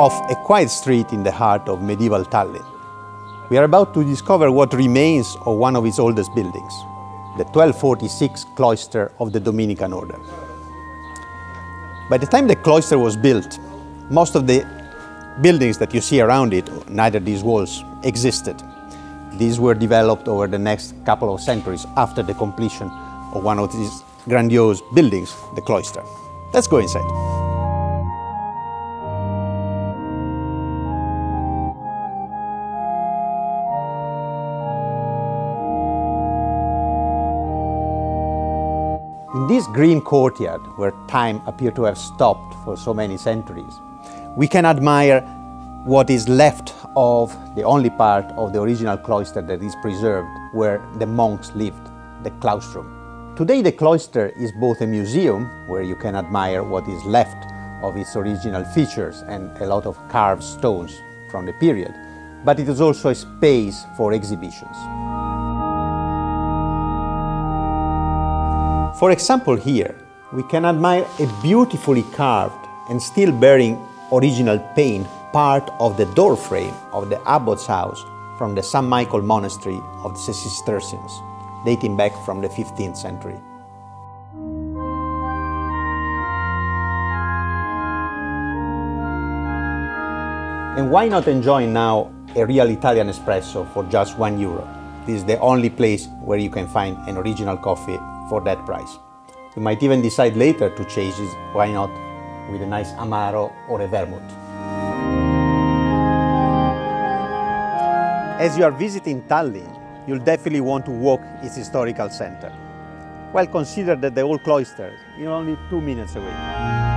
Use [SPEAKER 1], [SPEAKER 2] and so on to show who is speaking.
[SPEAKER 1] off a quiet street in the heart of medieval Tallinn. We are about to discover what remains of one of its oldest buildings, the 1246 cloister of the Dominican order. By the time the cloister was built, most of the buildings that you see around it, neither these walls, existed. These were developed over the next couple of centuries after the completion of one of these grandiose buildings, the cloister. Let's go inside. In this green courtyard, where time appeared to have stopped for so many centuries, we can admire what is left of the only part of the original cloister that is preserved, where the monks lived, the claustrum. Today the cloister is both a museum, where you can admire what is left of its original features and a lot of carved stones from the period, but it is also a space for exhibitions. For example here, we can admire a beautifully carved and still bearing original paint part of the door frame of the abbot's house from the St. Michael Monastery of the Cistercians, dating back from the 15th century. And why not enjoy now a real Italian espresso for just one euro? This is the only place where you can find an original coffee for that price. You might even decide later to change it, why not, with a nice Amaro or a Vermouth. As you are visiting Tallinn, you'll definitely want to walk its historical center. Well, consider that the old cloister is only two minutes away.